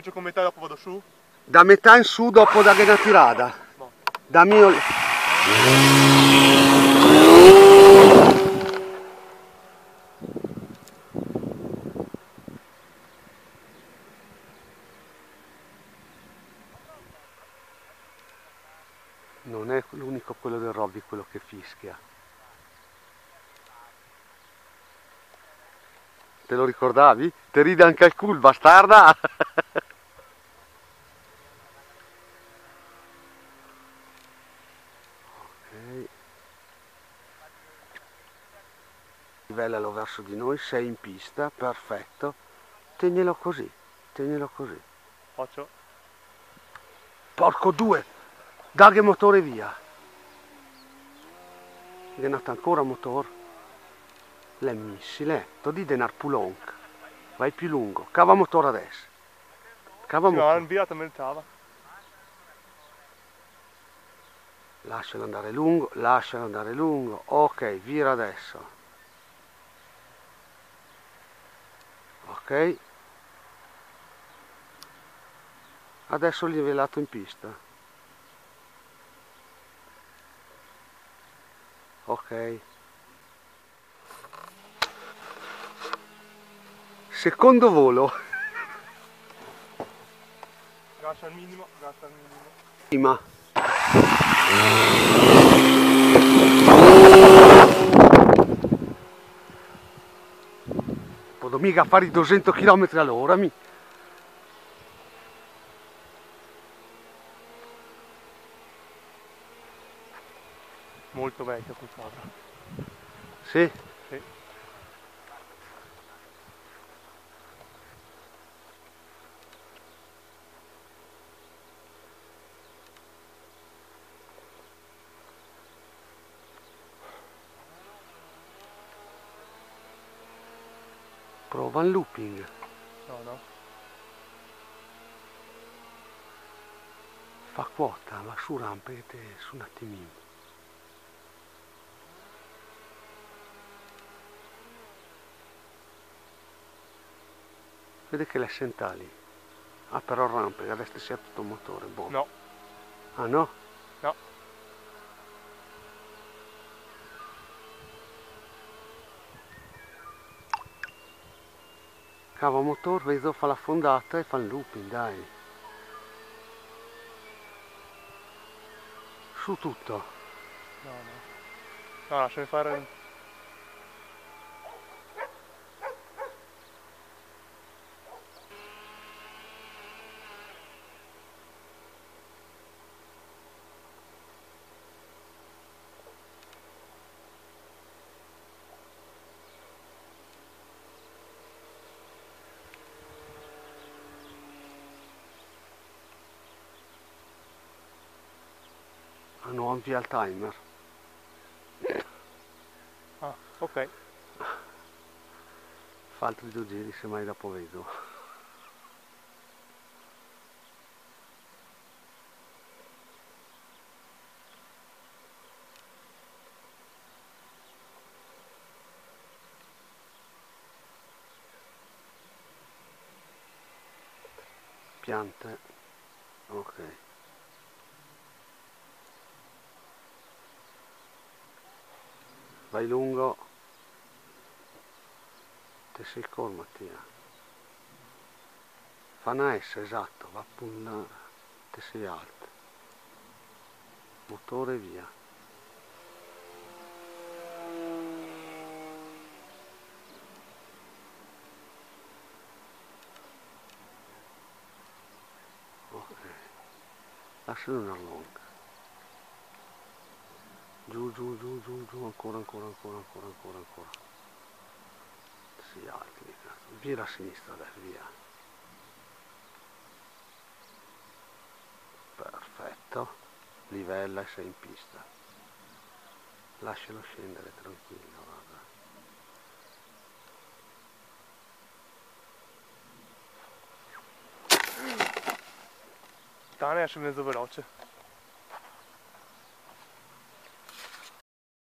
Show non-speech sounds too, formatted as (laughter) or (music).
Comincio con metà e dopo vado su? Da metà in su dopo da una tirata. No. Da mio... Non è l'unico quello del Robby quello che fischia. Te lo ricordavi? Te ride anche al culo, bastarda! (laughs) Livellalo verso di noi, sei in pista, perfetto. Tegnelo così, tegnelo così. Faccio. Porco due! Daghe motore via! È nato ancora motore. Le missile, to di denar pulonk. Vai più lungo, cava motore adesso. Cava Sì, ma motore. inviata meritava. Lascialo andare lungo, lascialo andare lungo. Ok, vira adesso. Ok. Adesso livellato in pista. Ok. Secondo volo. Gas al minimo, gas al minimo. Prima. Posso mica fare i 200 km all'ora, mi. Molto vecchio qualcosa. Sì. Sì. Prova il looping. No, no. Fa quota, va su rampete su un attimino. Vede che le sentali. Ah però rampe, adesso sia tutto motore, boh. No, Ah no? no. Cava motor, vedo fa la fondata e fa il looping, dai. Su tutto. No, no. No, lasciami fare. Ah no, avvia il timer. Ah, ok. Fa altri due giri, semmai dopo vedo. Piante. Ok. Vai lungo. Te sei col Mattia. Fa una S, esatto, va a. Te sei alto. Motore via. Ok. Lascialo una lunga. Giù, giù, giù, giù, giù, ancora, ancora, ancora, ancora, ancora, ancora. Si alti. Gira a sinistra adesso, via. Perfetto. Livella e sei in pista. Lascialo scendere tranquillo, guarda. Tane esce mezzo veloce.